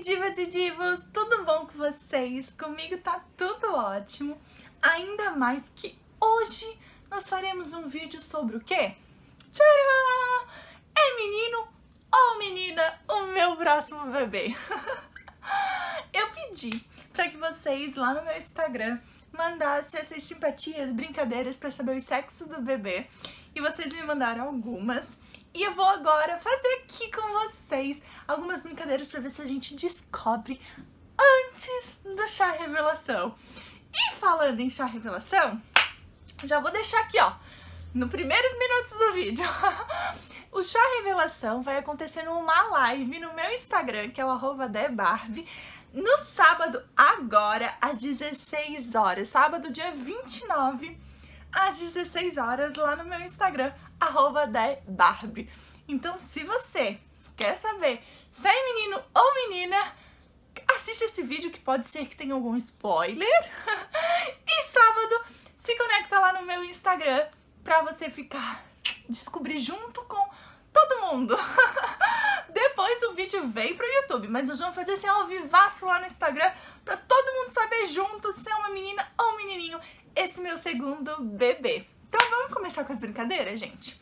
divas e divos, tudo bom com vocês? Comigo tá tudo ótimo, ainda mais que hoje nós faremos um vídeo sobre o quê? Tcharam! É menino ou menina o meu próximo bebê? Eu pedi para que vocês lá no meu Instagram mandassem essas simpatias, brincadeiras para saber o sexo do bebê e vocês me mandaram algumas e eu vou agora fazer aqui com vocês algumas brincadeiras para ver se a gente descobre antes do chá revelação. E falando em chá revelação, já vou deixar aqui, ó, no primeiros minutos do vídeo. o chá revelação vai acontecer numa live no meu Instagram, que é o arroba Barbie, no sábado agora, às 16 horas. Sábado, dia 29, às 16 horas, lá no meu Instagram, arroba Barbie. Então, se você quer saber se é menino ou menina, assiste esse vídeo que pode ser que tenha algum spoiler. e sábado se conecta lá no meu Instagram pra você ficar descobrir junto com todo mundo. Depois o vídeo vem pro YouTube, mas nós vamos fazer assim ao vivaço lá no Instagram pra todo mundo saber junto se é uma menina ou um menininho esse meu segundo bebê. Então vamos começar com as brincadeiras, gente?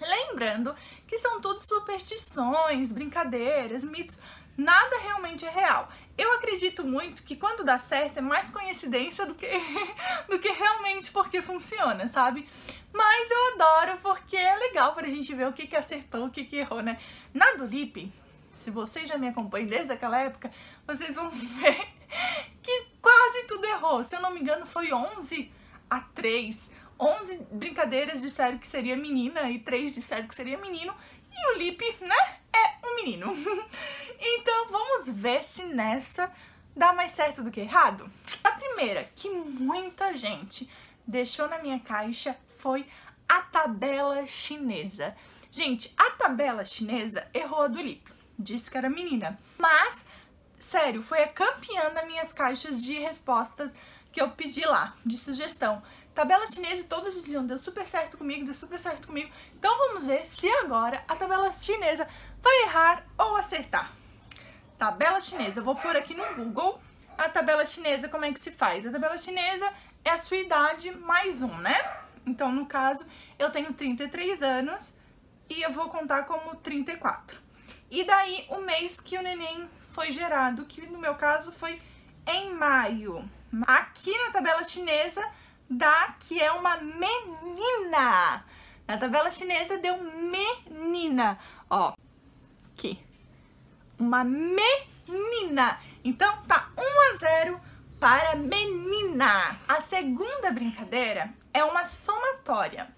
Lembrando que são tudo superstições, brincadeiras, mitos, nada realmente é real. Eu acredito muito que quando dá certo é mais coincidência do que, do que realmente porque funciona, sabe? Mas eu adoro porque é legal pra gente ver o que, que acertou, o que, que errou, né? Na do se vocês já me acompanham desde aquela época, vocês vão ver que quase tudo errou. Se eu não me engano, foi 11 a 3 11 brincadeiras disseram que seria menina e 3 disseram que seria menino. E o Lip, né, é um menino. então vamos ver se nessa dá mais certo do que errado. A primeira que muita gente deixou na minha caixa foi a tabela chinesa. Gente, a tabela chinesa errou a do Lip. Disse que era menina. Mas, sério, foi a campeã das minhas caixas de respostas que eu pedi lá, de sugestão. Tabela chinesa e todos diziam, deu super certo comigo, deu super certo comigo. Então vamos ver se agora a tabela chinesa vai errar ou acertar. Tabela chinesa, vou pôr aqui no Google a tabela chinesa, como é que se faz. A tabela chinesa é a sua idade mais um, né? Então, no caso, eu tenho 33 anos e eu vou contar como 34. E daí, o mês que o neném foi gerado, que no meu caso foi em maio. Aqui na tabela chinesa dá que é uma menina. Na tabela chinesa deu menina. Ó, aqui. Uma menina. Então tá 1 a 0 para menina. A segunda brincadeira é uma somatória.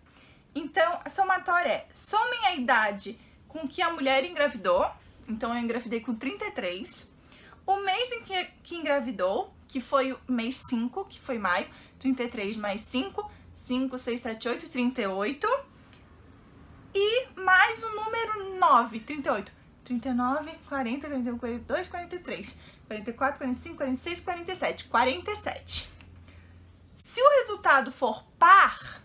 Então, a somatória é somem a idade com que a mulher engravidou. Então, eu engravidei com 33. O mês em que, que engravidou, que foi o mês 5, que foi maio, 33 mais 5, 5, 6, 7, 8, 38. E mais o número 9, 38. 39, 40, 41, 42, 43, 44, 45, 46, 47, 47. Se o resultado for par,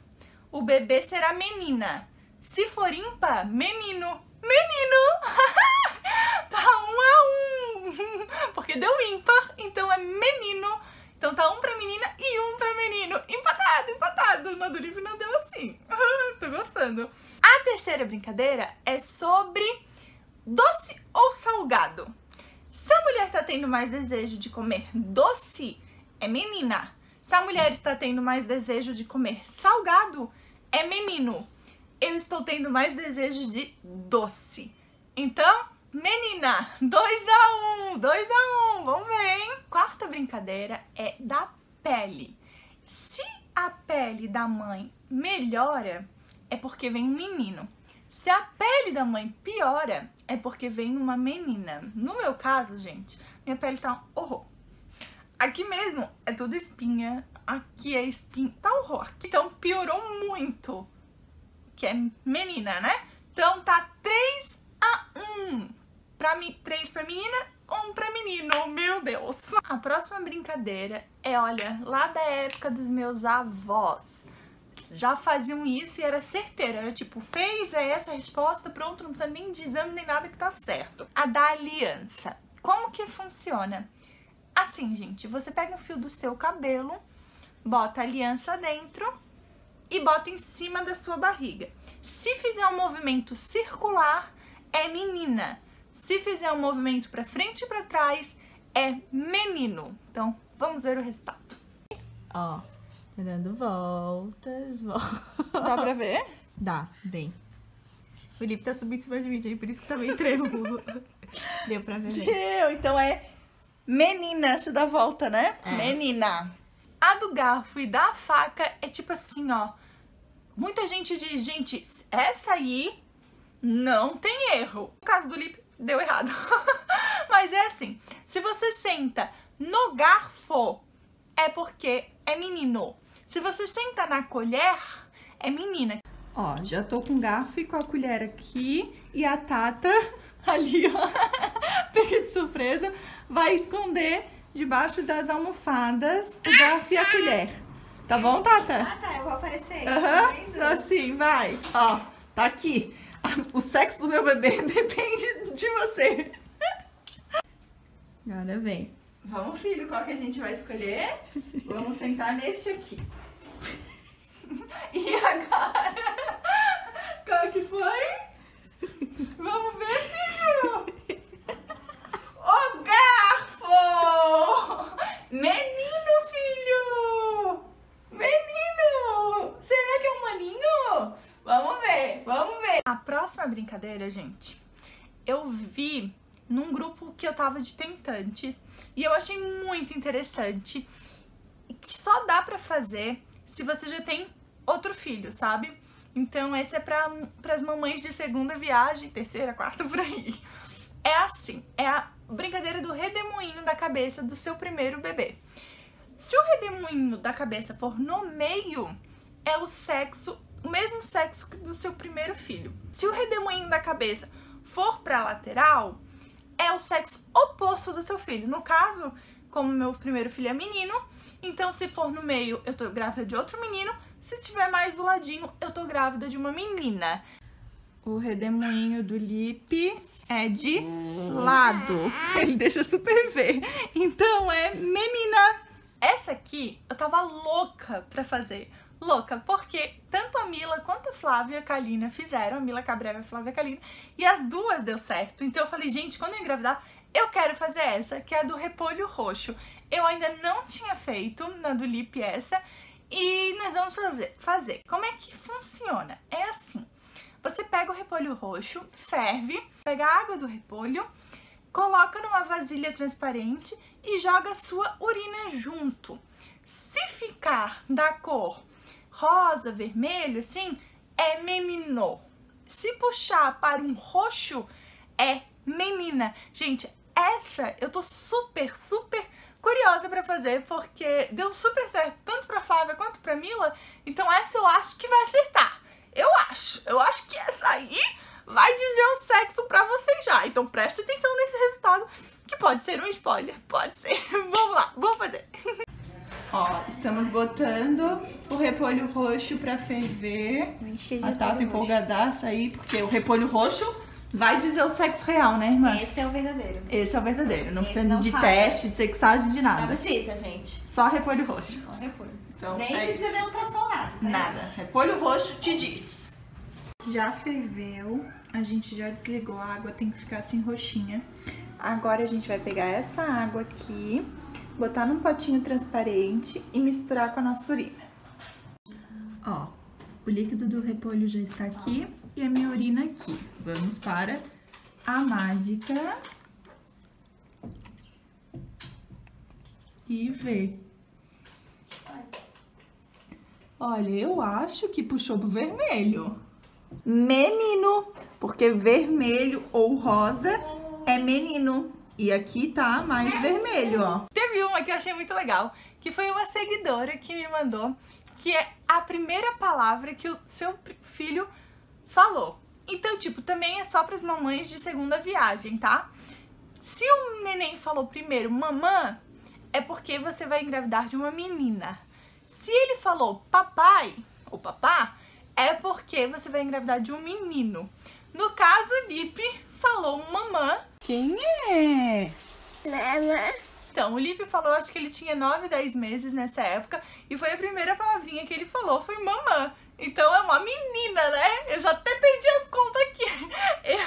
o bebê será menina. Se for ímpar, menino. Menino! Porque deu ímpar, então é menino. Então tá um pra menina e um pra menino. Empatado, empatado. No livro não deu assim. Tô gostando. A terceira brincadeira é sobre doce ou salgado. Se a mulher tá tendo mais desejo de comer doce, é menina. Se a mulher está tendo mais desejo de comer salgado, é menino. Eu estou tendo mais desejo de doce. Então, menina, 2 a 1, um, 2 a 1, um, vamos ver, hein? Quarta brincadeira é da pele. Se a pele da mãe melhora, é porque vem um menino. Se a pele da mãe piora, é porque vem uma menina. No meu caso, gente, minha pele tá um horror. Aqui mesmo é tudo espinha, aqui é espinha, tá horror. Então piorou muito, que é menina, né? Então tá 3 a 1 pra mim, 3 pra menina, 1 pra menino, meu Deus. A próxima brincadeira é, olha, lá da época dos meus avós. Já faziam isso e era certeiro, era tipo, fez, é essa a resposta, pronto, não precisa nem de exame nem nada que tá certo. A da aliança como que funciona? Assim, gente, você pega um fio do seu cabelo, bota a aliança dentro e bota em cima da sua barriga. Se fizer um movimento circular, é menina. Se fizer um movimento para frente e para trás, é menino. Então, vamos ver o resultado. Ó, tá dando voltas, voltas. Dá pra ver? Dá, bem. O Felipe tá subindo em cima de mim, gente, por isso que tá meio trêmulo. Deu pra ver. Deu, então é menina essa da volta, né? É. Menina. A do garfo e da faca é tipo assim, ó. Muita gente diz, gente, essa aí não tem erro. No caso do Lip, deu errado. Mas é assim, se você senta no garfo, é porque é menino. Se você senta na colher, é menina. Ó, já tô com o garfo e com a colher aqui. E a Tata ali, ó. Peguei de surpresa. Vai esconder debaixo das almofadas o garfo e a colher. Tá bom, Tata? Ah, tá, eu vou aparecer. tá Aham, vendo? assim, vai. Ó, tá aqui. O sexo do meu bebê depende de você. Agora vem. Vamos, filho, qual que a gente vai escolher? Vamos sentar neste aqui. E agora? Qual que foi? Vamos ver, filho! O garfo! Menino, filho! Menino! Será que é um maninho? Vamos ver, vamos ver. A próxima gente, eu vi num grupo que eu tava de tentantes e eu achei muito interessante que só dá pra fazer se você já tem outro filho, sabe? Então esse é para as mamães de segunda viagem, terceira, quarta por aí. É assim, é a brincadeira do redemoinho da cabeça do seu primeiro bebê. Se o redemoinho da cabeça for no meio, é o sexo, o mesmo sexo do seu primeiro filho. Se o redemoinho da cabeça for para lateral, é o sexo oposto do seu filho. No caso, como meu primeiro filho é menino, então se for no meio, eu tô grávida de outro menino. Se tiver mais do ladinho, eu tô grávida de uma menina. O redemoinho do Lip é de lado. Ele deixa super ver. Então é menina. Essa aqui eu tava louca pra fazer. Louca, porque tanto a Mila quanto a Flávia Kalina fizeram, a Mila Cabrera e a Flávia Kalina, e as duas deu certo. Então eu falei, gente, quando eu engravidar, eu quero fazer essa, que é a do repolho roxo. Eu ainda não tinha feito na do Lip essa, e nós vamos fazer. Como é que funciona? É assim, você pega o repolho roxo, ferve, pega a água do repolho, coloca numa vasilha transparente e joga a sua urina junto. Se ficar da cor rosa, vermelho, assim, é menino. Se puxar para um roxo, é menina. Gente, essa eu tô super, super curiosa pra fazer, porque deu super certo, tanto pra Flávia quanto pra Mila. Então essa eu acho que vai acertar. Eu acho. Eu acho que essa aí vai dizer o sexo pra vocês já. Então presta atenção nesse resultado, que pode ser um spoiler. Pode ser. vamos lá, vamos fazer. Ó, estamos botando o repolho roxo pra ferver. A Tata empolgadaça aí, porque o repolho roxo vai dizer o sexo real, né, irmã? Esse é o verdadeiro. Esse é o verdadeiro. Não Esse precisa não de falha. teste, de sexagem, de Não nada. precisa, gente. Só repolho roxo. Só repolho. Então, Nem é precisa ver ultrassom nada. né? Nada. Repolho roxo te diz. Já ferveu, a gente já desligou a água, tem que ficar assim roxinha. Agora a gente vai pegar essa água aqui, botar num potinho transparente e misturar com a nossa urina. Ó, o líquido do repolho já está aqui e a minha urina aqui. Vamos para a mágica. E ver. Olha, eu acho que puxou pro vermelho. Menino, porque vermelho ou rosa é menino. E aqui tá mais vermelho, ó. Teve uma que eu achei muito legal, que foi uma seguidora que me mandou, que é a primeira palavra que o seu filho falou. Então, tipo, também é só para as mamães de segunda viagem, tá? Se o neném falou primeiro mamã, é porque você vai engravidar de uma menina. Se ele falou papai ou papá, é porque você vai engravidar de um menino. No caso, Lipe falou mamã. Quem é? Então, o Lipe falou, acho que ele tinha 9, 10 meses nessa época, e foi a primeira palavrinha que ele falou, foi mamã. Então é uma menina, né? Eu já até perdi as contas aqui.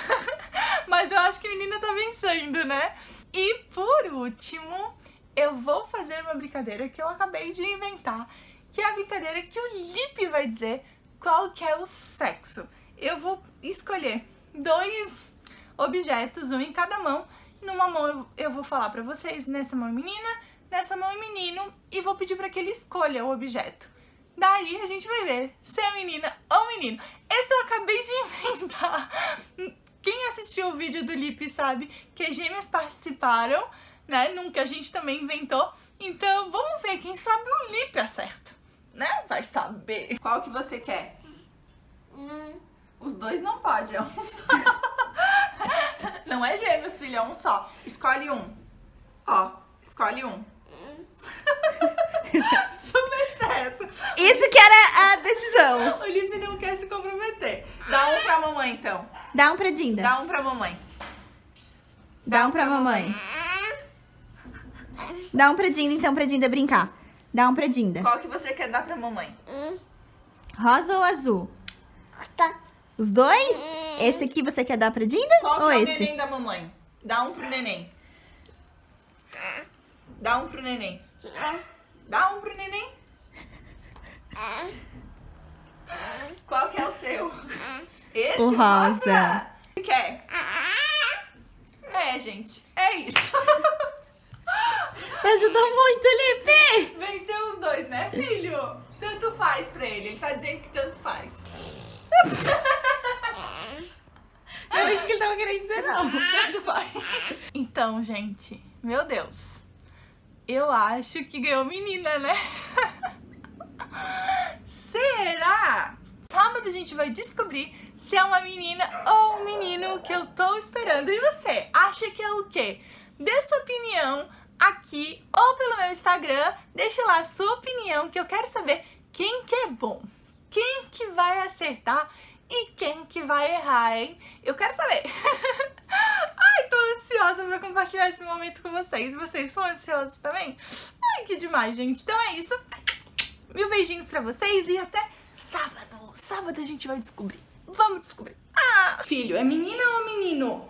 Mas eu acho que menina tá vencendo, né? E por último, eu vou fazer uma brincadeira que eu acabei de inventar, que é a brincadeira que o Lipe vai dizer qual que é o sexo. Eu vou escolher dois objetos, um em cada mão. Numa mão eu vou falar pra vocês, nessa mão é menina, nessa mão é menino, e vou pedir para que ele escolha o objeto. Daí a gente vai ver se é menina ou menino. Esse eu acabei de inventar. Quem assistiu o vídeo do Lip sabe que gêmeas participaram, né? Nunca a gente também inventou. Então vamos ver quem sabe o Lip acerta, né? Vai saber. Qual que você quer? Os dois não pode, é um só. não é gêmeos, filho, é um só. Escolhe um. Ó, escolhe um. Super certo. Isso que era a decisão. O Lipe não quer se comprometer. Dá um pra mamãe, então. Dá um pra Dinda. Dá um pra mamãe. Dá um pra mamãe. Dá um pra Dinda, então, pra Dinda brincar. Dá um pra Dinda. Qual que você quer dar pra mamãe? Rosa ou azul? Os dois? Esse aqui você quer dar pra Dinda? Qual que ou é o esse? neném da mamãe? Dá um pro neném. Dá um pro neném. Dá um pro neném. Qual que é o seu? Esse? O rosa. Você quer? É, gente. É isso. Ajudou muito, Lipe! Venceu os dois, né, filho? Tanto faz pra ele. Ele tá dizendo que tanto faz. Não é isso que ele tava querendo dizer, não. Tanto faz. Então, gente, meu Deus. Eu acho que ganhou menina, né? Será? Sábado a gente vai descobrir se é uma menina ou um menino que eu tô esperando. E você, acha que é o quê? Dê sua opinião aqui ou pelo meu Instagram. Deixe lá a sua opinião que eu quero saber quem que é bom. Quem que vai acertar e quem que vai errar, hein? Eu quero saber. Ai, tô ansiosa pra compartilhar esse momento com vocês. Vocês estão ansiosos também? Ai, que demais, gente. Então é isso. Mil beijinhos pra vocês e até sábado. Sábado a gente vai descobrir. Vamos descobrir. Ah! Filho, é menina ou menino?